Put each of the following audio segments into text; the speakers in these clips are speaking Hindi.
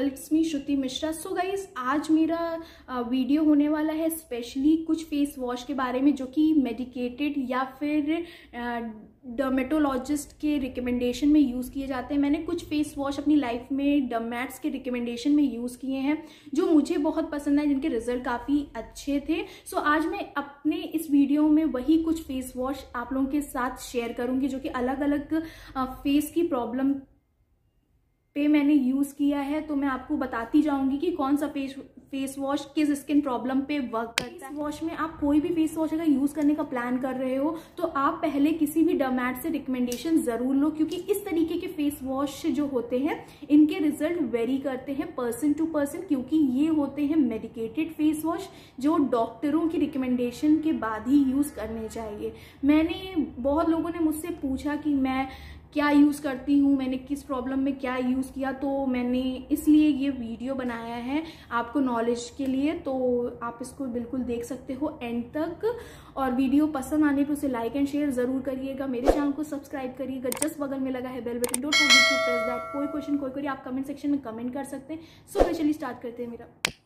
It's me Shruti Mishra. So guys आज मेरा वीडियो होने वाला है स्पेशली कुछ फेस वॉश के बारे में जो कि मेडिकेटेड या फिर डर्मेटोलॉजिस्ट के रिकमेंडेशन में यूज़ किए जाते हैं। मैंने कुछ फेस वॉश अपनी लाइफ में डर्मैट्स के रिकमेंडेशन में यूज़ किए हैं जो मुझे बहुत पसंद है जिनके रिज़ल्ट काफ़ी अच्छे थे। सो so, आज मैं अपने इस वीडियो में वही कुछ फेस वॉश आप लोगों के साथ शेयर करूँगी जो कि अलग अलग फेस की प्रॉब्लम पे मैंने यूज़ किया है तो मैं आपको बताती जाऊँगी कि कौन सा फेस फेस वॉश किस स्किन प्रॉब्लम पे वर्क करता है। वॉश में आप कोई भी फेस वॉश अगर यूज़ करने का प्लान कर रहे हो तो आप पहले किसी भी डर्मैट से रिकमेंडेशन ज़रूर लो, क्योंकि इस तरीके के फेस वॉश जो होते हैं, इनके रिज़ल्ट वेरी करते हैं पर्सन टू पर्सन क्योंकि ये होते हैं मेडिकेटेड फेस वॉश जो डॉक्टरों की रिकमेंडेशन के बाद ही यूज़ करने चाहिए। मैंने, बहुत लोगों ने मुझसे पूछा कि मैं क्या यूज़ करती हूँ, मैंने किस प्रॉब्लम में क्या यूज़ किया तो मैंने इसलिए ये वीडियो बनाया है आपको नॉलेज के लिए। तो आप इसको बिल्कुल देख सकते हो एंड तक। और वीडियो पसंद आने पर उसे लाइक एंड शेयर ज़रूर करिएगा। मेरे चैनल को सब्सक्राइब करिएगा। जस्ट बगल में लगा है bell button don't forget to press that कोई क्वेश्चन कोई कोई आप कमेंट सेक्शन में कमेंट कर सकते हैं। सो चलिए स्टार्ट करते हैं मेरा।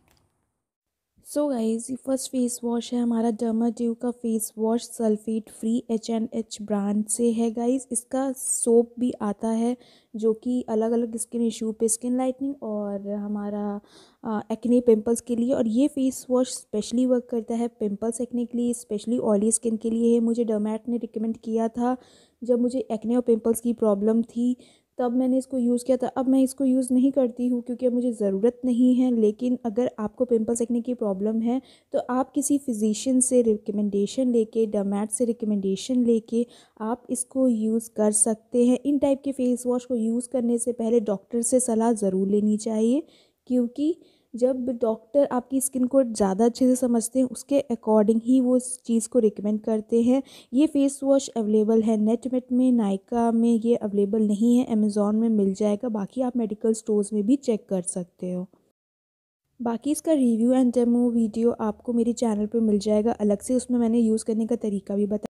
सो गाइज़ ये फ़र्स्ट फेस वॉश है, हमारा डर्माट्यू का face wash sulphate free H and H brand से है गाइज़ इसका सोप भी आता है, जो कि अलग अलग स्किन इशू पे स्किन लाइटनिंग और हमारा एक्ने पिंपल्स के लिए। और ये फेस वॉश स्पेशली वर्क करता है पिंपल्स एक्ने के लिए स्पेशली ऑयली स्किन के लिए है। मुझे डर्मैट ने रिकमेंड किया था, जब मुझे एक्ने और पिंपल्स की प्रॉब्लम थी तब मैंने इसको यूज़ किया था। अब मैं इसको यूज़ नहीं करती हूँ क्योंकि अब मुझे ज़रूरत नहीं है, लेकिन अगर आपको पिंपल्स एक्ने की प्रॉब्लम है तो आप किसी फिजिशियन से रिकमेंडेशन लेके डमैट से रिकमेंडेशन लेके आप इसको यूज़ कर सकते हैं। इन टाइप के फेस वॉश को यूज़ करने से पहले डॉक्टर से सलाह ज़रूर लेनी चाहिए, क्योंकि जब डॉक्टर आपकी स्किन को ज़्यादा अच्छे से समझते हैं, उसके अकॉर्डिंग ही वो इस चीज़ को रिकमेंड करते हैं। ये फेस वॉश अवेलेबल है, नेटमेट में, नायका में ये अवेलेबल नहीं है, अमेज़ोन में मिल जाएगा, बाकी आप मेडिकल स्टोर्स में भी चेक कर सकते हो। बाकी इसका रिव्यू एंड डेमो वीडियो आपको मेरे चैनल पे मिल जाएगा, अलग से उसमें मैंने यूज़ करने का तरीका भी बताया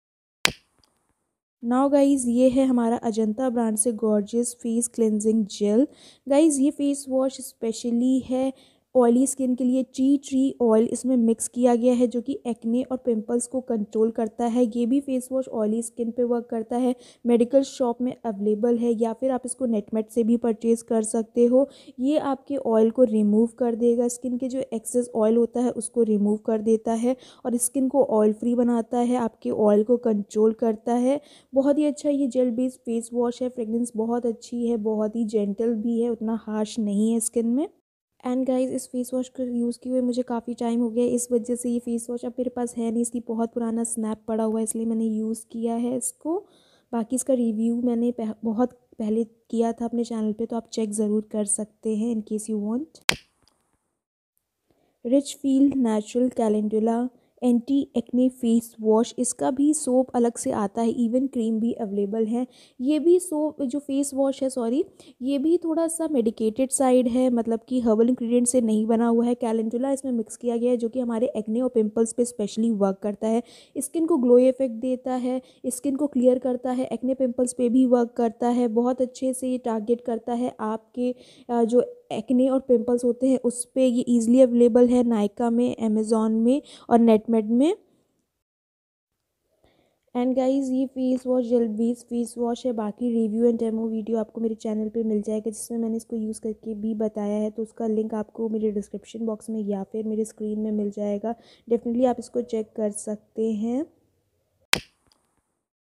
नाउ गाइज़ ये है हमारा अजंता ब्रांड से gorgeous face cleansing gel guys ये फेस वॉश स्पेशली है ऑयली स्किन के लिए ची ट्री ऑयल इसमें मिक्स किया गया है जो कि एक्ने और पिंपल्स को कंट्रोल करता है। ये भी फेस वॉश ऑयली स्किन पे वर्क करता है। मेडिकल शॉप में अवेलेबल है या फिर आप इसको नेटमेट से भी परचेज़ कर सकते हो। ये आपके ऑयल को रिमूव कर देगा। स्किन के जो एक्सेस ऑयल होता है उसको रिमूव कर देता है और स्किन को ऑयल फ्री बनाता है, आपके ऑयल को कंट्रोल करता है। बहुत ही अच्छा ये जेल बेस्ड फेस वॉश है। फ्रेगनेंस बहुत अच्छी है, बहुत ही जेंटल भी है, उतना हार्श नहीं है स्किन में। एंड गाइज़ इस फेस वॉश को यूज़ किए हुए मुझे काफ़ी टाइम हो गया इस वजह से ये फेस वॉश अब मेरे पास है नहीं। इसकी बहुत पुराना स्नैप पड़ा हुआ है इसलिए मैंने यूज़ किया है इसको। बाकी इसका रिव्यू मैंने पह, बहुत पहले किया था अपने चैनल पे तो आप चेक ज़रूर कर सकते हैं in case you want rich feel natural calendula anti acne face wash इसका भी सोप अलग से आता है इवन क्रीम भी अवेलेबल है। ये भी सोप जो फेस वॉश है सॉरी ये भी थोड़ा सा मेडिकेटेड साइड है मतलब कि हर्बल इंग्रेडिएंट से नहीं बना हुआ है। कैलेंडुला इसमें मिक्स किया गया है, जो कि हमारे एक्ने और पिंपल्स पे स्पेशली वर्क करता है। स्किन को ग्लो इफ़ेक्ट देता है स्किन को क्लियर करता है एक्ने पिंपल्स पे भी वर्क करता है, बहुत अच्छे से ये टारगेट करता है आपके जो एक्ने और पिंपल्स होते हैं, उस पर ये ईज़िली अवेलेबल है नायका में अमेज़ोन में और नेटमेड में। एंड गाइस ये फेस वॉश जल्दीज फेस वॉश है। बाकी रिव्यू एंड डेमो वीडियो आपको मेरे चैनल पे मिल जाएगा, जिसमें मैंने इसको यूज़ करके भी बताया है। तो उसका लिंक आपको मेरे डिस्क्रिप्शन बॉक्स में या फिर मेरे स्क्रीन में मिल जाएगा। डेफिनेटली आप इसको चेक कर सकते हैं।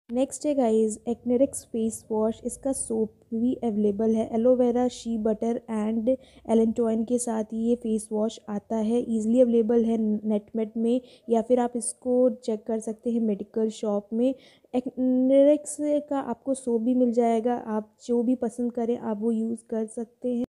नेक्स्ट है गाइस एक्नेरिक्स फेस वॉश इसका सोप भी अवेलेबल है। Aloe vera shea butter and allantoin के साथ ये फेस वॉश आता है। ईज़िली अवेलेबल है नेटमेट में या फिर आप इसको चेक कर सकते हैं मेडिकल शॉप में। एक्नरेक्स का आपको सो भी मिल जाएगा। आप जो भी पसंद करें, आप वो यूज़ कर सकते हैं।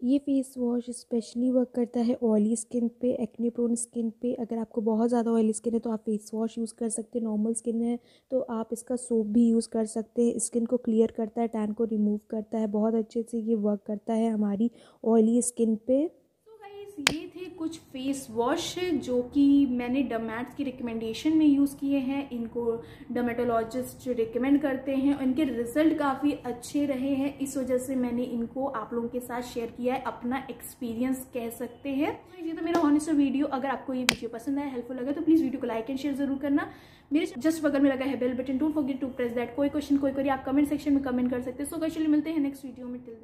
ये फेस वॉश स्पेशली वर्क करता है ऑयली स्किन पे एक्ने प्रोन स्किन पे। अगर आपको बहुत ज़्यादा ऑयली स्किन है तो आप फेस वॉश यूज़ कर सकते हैं नॉर्मल स्किन है तो आप इसका सोप भी यूज़ कर सकते हैं। स्किन को क्लियर करता है टैन को रिमूव करता है, बहुत अच्छे से ये वर्क करता है हमारी ऑयली स्किन पे। तो गाइस ये कुछ फेस वॉश जो कि मैंने डमैट्स की रिकमेंडेशन में यूज़ किए हैं। इनको डर्मेटोलॉजिस्ट रिकमेंड करते हैं। इनके रिज़ल्ट काफ़ी अच्छे रहे हैं। इस वजह से मैंने इनको आप लोगों के साथ शेयर किया है, अपना एक्सपीरियंस कह सकते हैं। ये तो मेरा हॉनेस्ट वीडियो अगर आपको ये वीडियो पसंद आया हेल्पफुल लगा तो प्लीज़ वीडियो को लाइक एंड शेयर ज़रूर करना। मेरे जस्ट बगल में लगा है bell button don't forget to press that कोई क्वेश्चन कोई करिए आप कमेंट सेक्शन में कमेंट कर सकते हैं। सो कैसे मिलते हैं नेक्स्ट वीडियो में। टिल